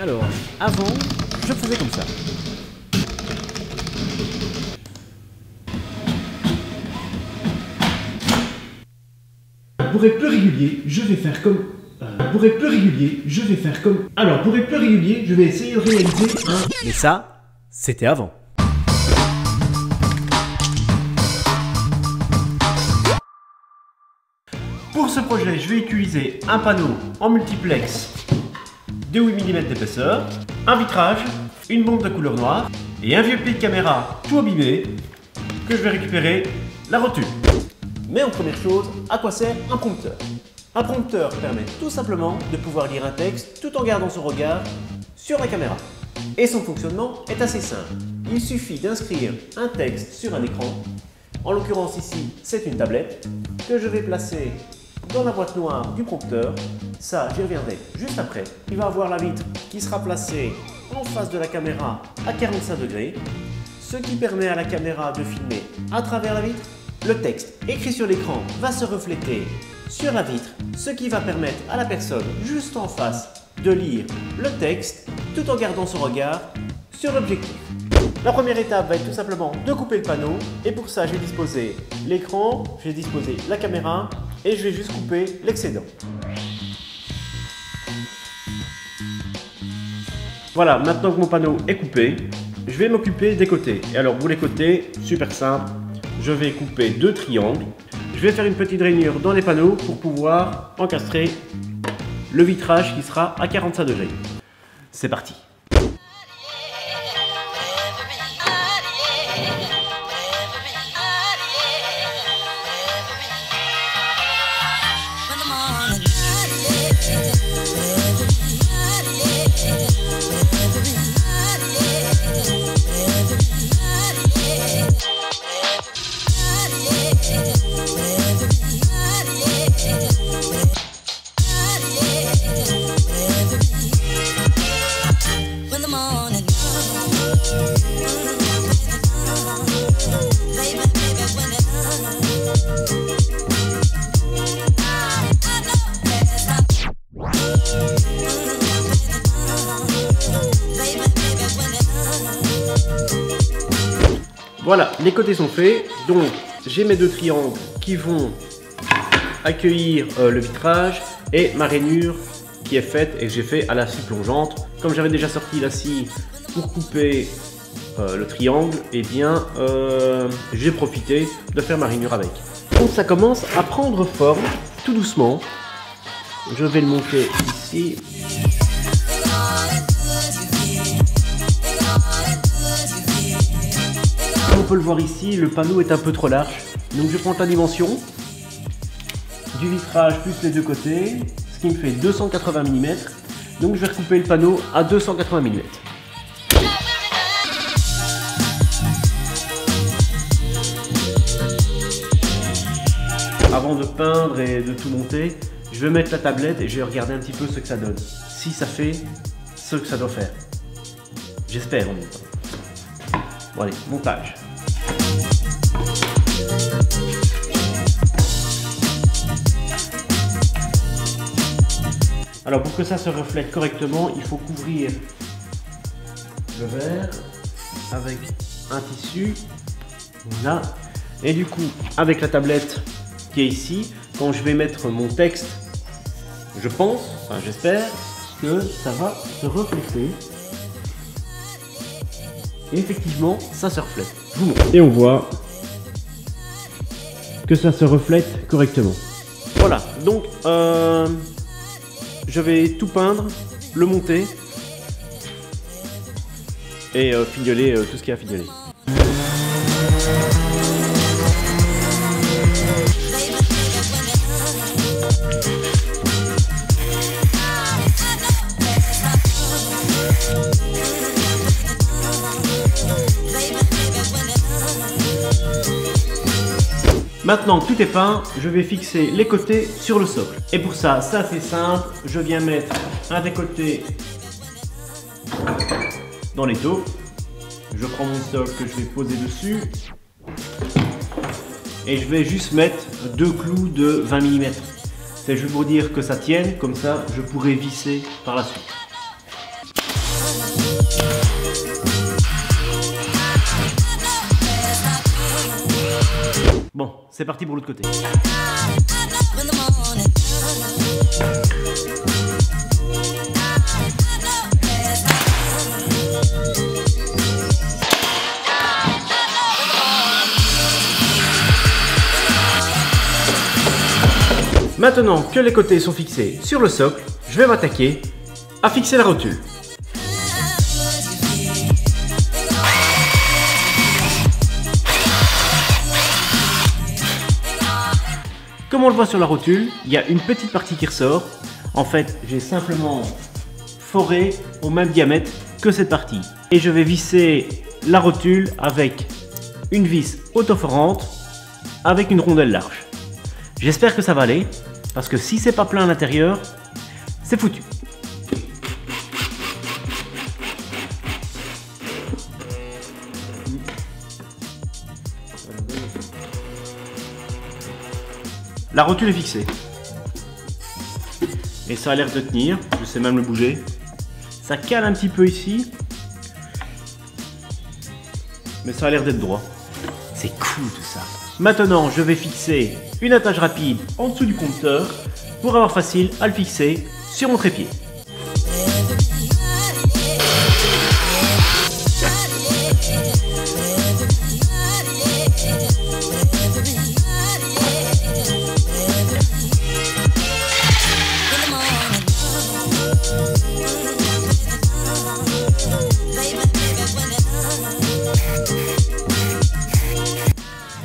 Alors, avant, je faisais comme ça. Pour être plus régulier, je vais faire comme... euh, pour être plus régulier, je vais faire comme... Alors, pour être plus régulier, je vais essayer de réaliser un... Mais ça, c'était avant. Pour ce projet, je vais utiliser un panneau en multiplex de 8 mm d'épaisseur, un vitrage, une bombe de couleur noire et un vieux pied de caméra tout abîmé que je vais récupérer la rotule. Mais en première chose, à quoi sert un prompteur? Un prompteur permet tout simplement de pouvoir lire un texte tout en gardant son regard sur la caméra. Et son fonctionnement est assez simple. Il suffit d'inscrire un texte sur un écran. En l'occurrence ici, c'est une tablette que je vais placer dans la boîte noire du prompteur. Ça, j'y reviendrai juste après. Il va avoir la vitre qui sera placée en face de la caméra à 45 degrés, ce qui permet à la caméra de filmer à travers la vitre. Le texte écrit sur l'écran va se refléter sur la vitre, ce qui va permettre à la personne juste en face de lire le texte tout en gardant son regard sur l'objectif. La première étape va être tout simplement de couper le panneau et pour ça je vais disposer l'écran, je vais disposer la caméra et je vais juste couper l'excédent. Voilà, maintenant que mon panneau est coupé, je vais m'occuper des côtés. Et alors pour les côtés, super simple, je vais couper deux triangles. Je vais faire une petite rainure dans les panneaux pour pouvoir encastrer le vitrage qui sera à 45 degrés. C'est parti Voilà, les côtés sont faits. Donc, j'ai mes deux triangles qui vont accueillir euh, le vitrage et ma rainure qui est faite et que j'ai fait à la scie plongeante. Comme j'avais déjà sorti la scie pour couper euh, le triangle, et bien, euh, j'ai profité de faire ma rainure avec. Donc, ça commence à prendre forme tout doucement. Je vais le monter ici. Peut le voir ici, le panneau est un peu trop large. Donc je prends la dimension du vitrage plus les deux côtés, ce qui me fait 280 mm. Donc je vais recouper le panneau à 280 mm. Avant de peindre et de tout monter, je vais mettre la tablette et je vais regarder un petit peu ce que ça donne. Si ça fait ce que ça doit faire. J'espère en même temps. Bon allez, montage. Alors pour que ça se reflète correctement, il faut couvrir le verre avec un tissu. Voilà. Et du coup, avec la tablette qui est ici, quand je vais mettre mon texte, je pense, enfin j'espère, que ça va se refléter. Et effectivement, ça se reflète. Et on voit que ça se reflète correctement. Voilà, donc euh, je vais tout peindre, le monter et euh, fignoler euh, tout ce qu'il y a à fignoler. Maintenant que tout est peint, je vais fixer les côtés sur le socle. Et pour ça, ça c'est simple, je viens mettre un des côtés dans l'étau. Je prends mon socle que je vais poser dessus. Et je vais juste mettre deux clous de 20 mm. C'est juste pour dire que ça tienne, comme ça je pourrai visser par la suite. Bon, c'est parti pour l'autre côté. Maintenant que les côtés sont fixés sur le socle, je vais m'attaquer à fixer la rotule. Comme on le voit sur la rotule, il y a une petite partie qui ressort. En fait, j'ai simplement foré au même diamètre que cette partie. Et je vais visser la rotule avec une vis autoforante avec une rondelle large. J'espère que ça va aller, parce que si c'est pas plein à l'intérieur, c'est foutu. La rotule est fixée. Et ça a l'air de tenir, je sais même le bouger. Ça cale un petit peu ici. Mais ça a l'air d'être droit. C'est cool tout ça. Maintenant, je vais fixer une attache rapide en dessous du compteur pour avoir facile à le fixer sur mon trépied.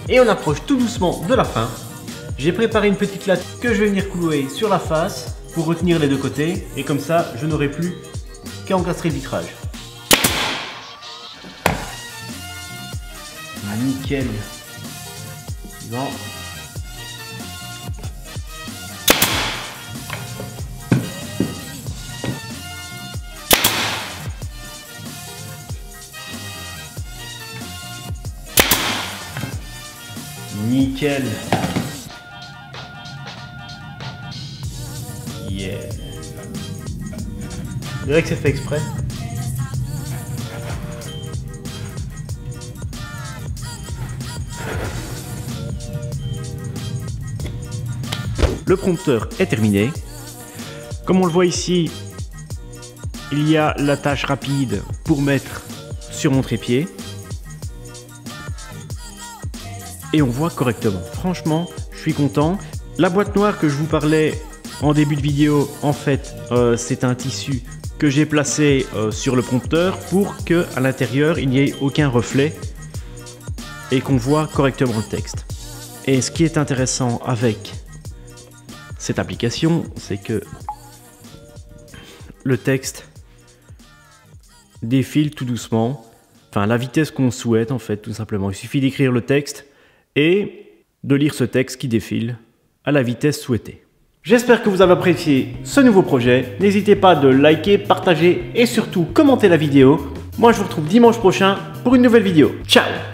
Et on approche tout doucement de la fin. J'ai préparé une petite latte que je vais venir clouer sur la face pour retenir les deux côtés. Et comme ça, je n'aurai plus qu'à encastrer le vitrage. Nickel. Dirais que c'est fait exprès. Le prompteur est terminé. Comme on le voit ici, il y a la tâche rapide pour mettre sur mon trépied. Et on voit correctement. Franchement, je suis content. La boîte noire que je vous parlais en début de vidéo, en fait, euh, c'est un tissu que j'ai placé euh, sur le prompteur pour que à l'intérieur il n'y ait aucun reflet et qu'on voit correctement le texte. Et ce qui est intéressant avec cette application, c'est que le texte défile tout doucement, enfin la vitesse qu'on souhaite en fait tout simplement. Il suffit d'écrire le texte et de lire ce texte qui défile à la vitesse souhaitée. J'espère que vous avez apprécié ce nouveau projet. N'hésitez pas de liker, partager et surtout commenter la vidéo. Moi je vous retrouve dimanche prochain pour une nouvelle vidéo. Ciao